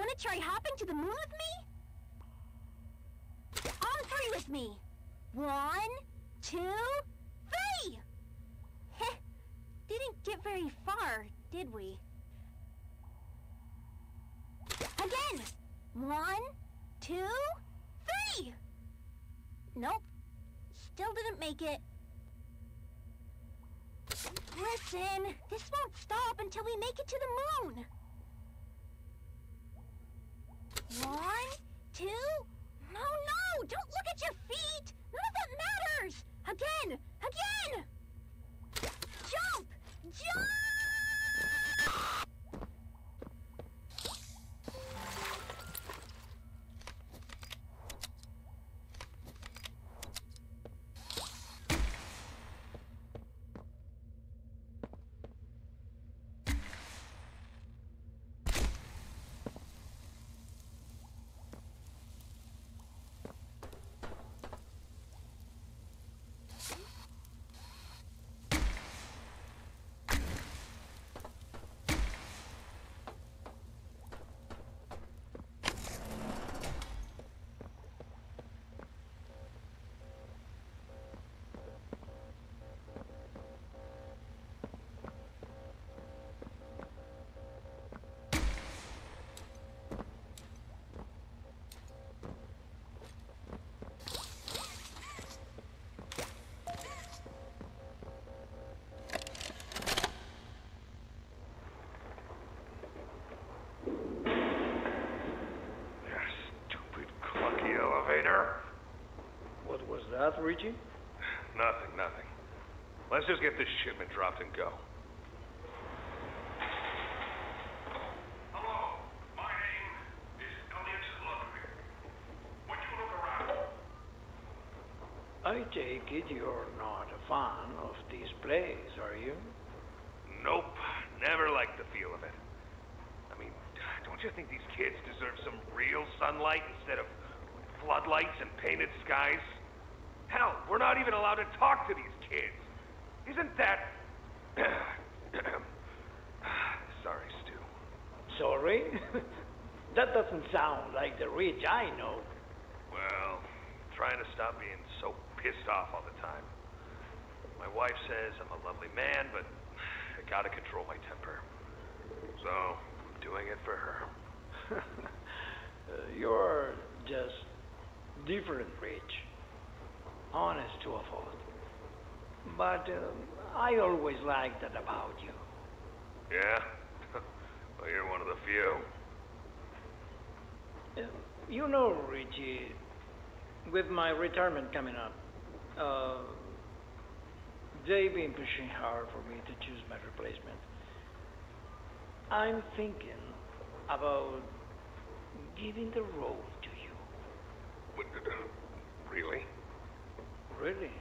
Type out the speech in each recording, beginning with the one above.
Wanna try hopping to the moon with me? On three with me. One, two, three! Heh, didn't get very far, did we? Again! One, two, three! Nope. still didn't make it. Listen, this won't stop until we make it to the moon. One, two... No, no! Don't look at your feet! None of that matters! Again! Again! Jump! Jump! Was Richie? Nothing, nothing. Let's just get this shipment dropped and go. Hello, my name is Elliot Ludwig. Would you look around? I take it you're not a fan of this place, are you? Nope, never liked the feel of it. I mean, don't you think these kids deserve some real sunlight instead of floodlights and painted skies? Hell, we're not even allowed to talk to these kids. Isn't that... Sorry, Stu. Sorry? that doesn't sound like the Rich I know. Well, trying to stop being so pissed off all the time. My wife says I'm a lovely man, but I gotta control my temper. So, I'm doing it for her. You're just different, Rich. Honest to a fault. But um, I always liked that about you. Yeah? well, you're one of the few. Uh, you know, Richie, with my retirement coming up, uh, they've been pushing hard for me to choose my replacement. I'm thinking about giving the role to you. What, really? Really?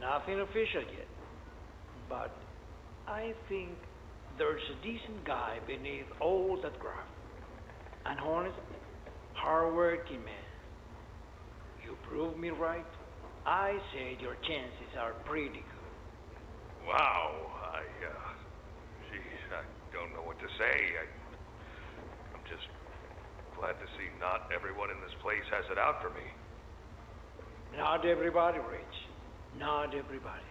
Nothing official yet. But I think there's a decent guy beneath all that graft. An honest, hard-working man. You prove me right. I said your chances are pretty good. Wow, I, uh, geez, I don't know what to say. I, I'm just glad to see not everyone in this place has it out for me. Not everybody, Rich. Not everybody.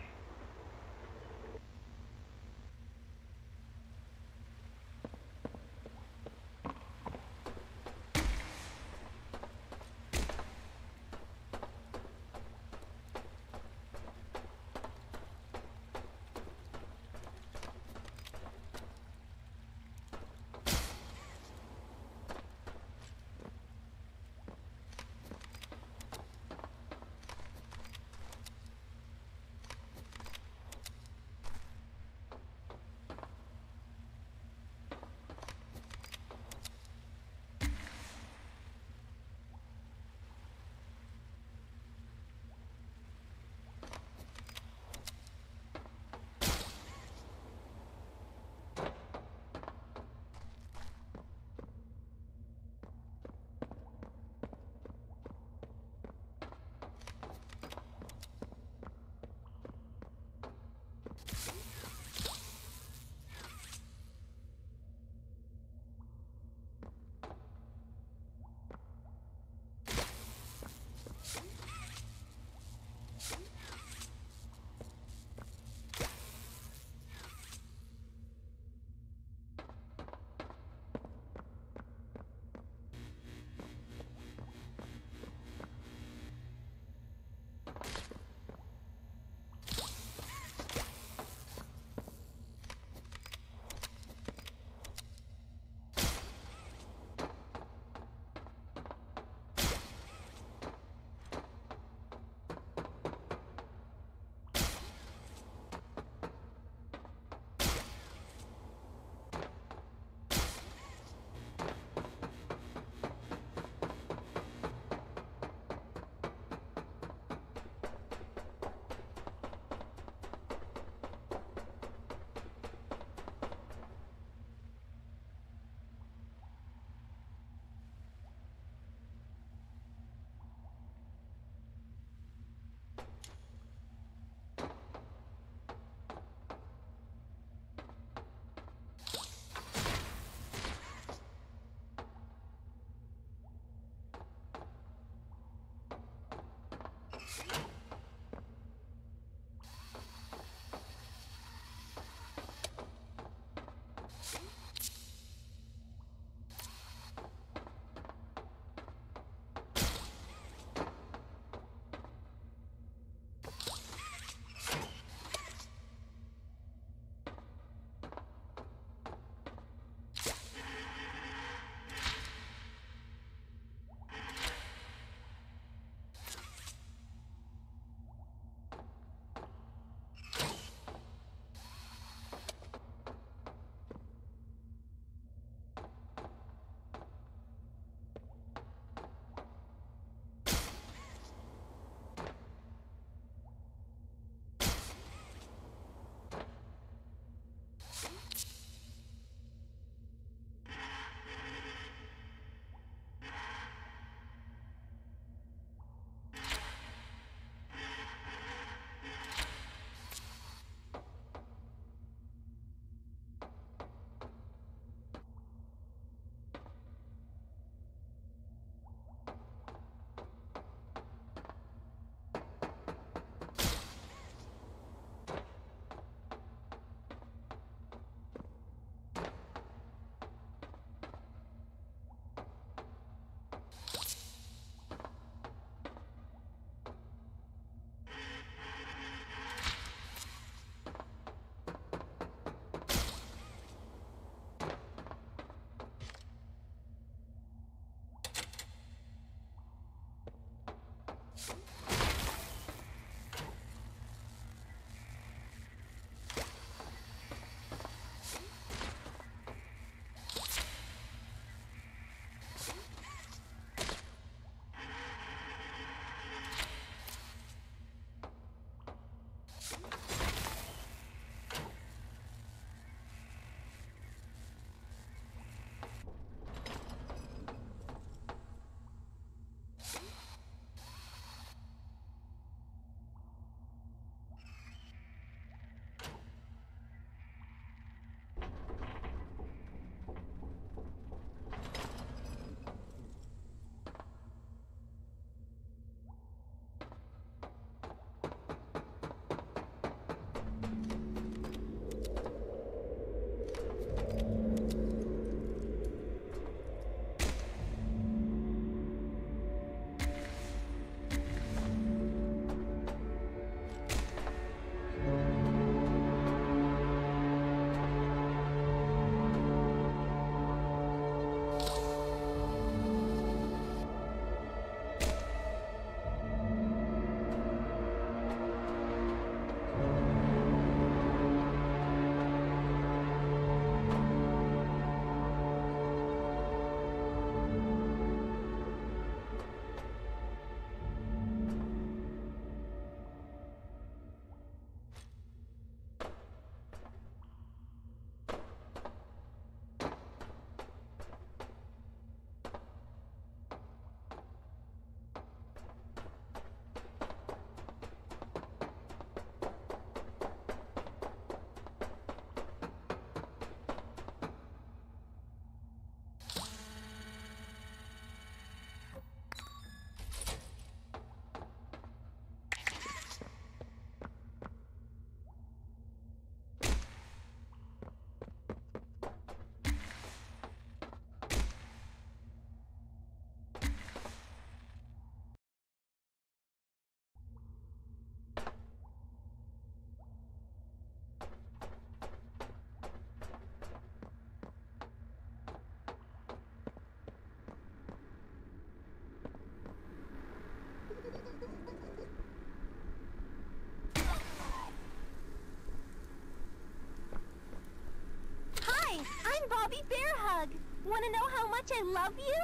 Bobby Bear Hug. Want to know how much I love you?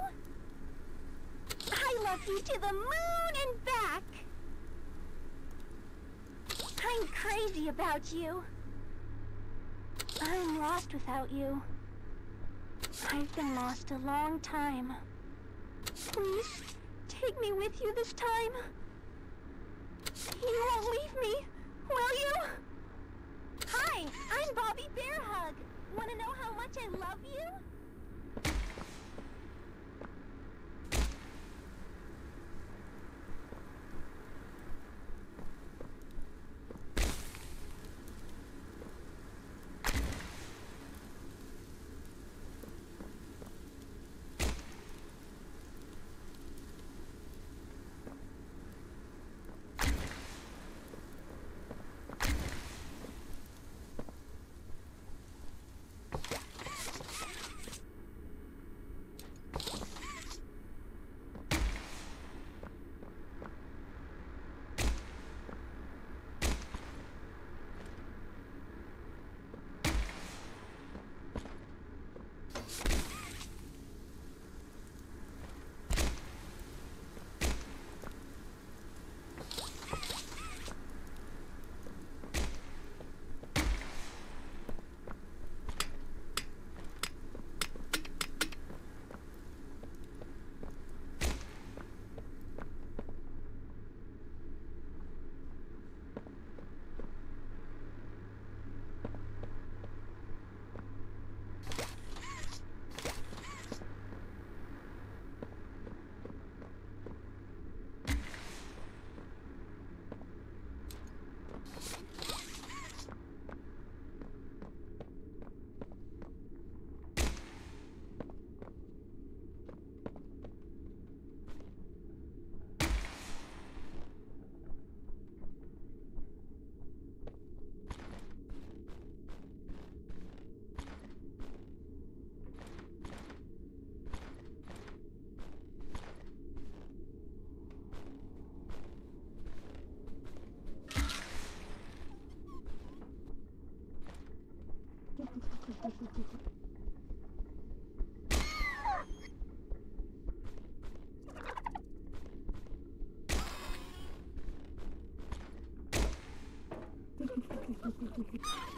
I love you to the moon and back. I'm crazy about you. I'm lost without you. I've been lost a long time. Please, take me with you this time. You won't leave me, will you? Hi, I'm Bobby Bear Hug. Want to know how much I love you? Ha ha ha ha!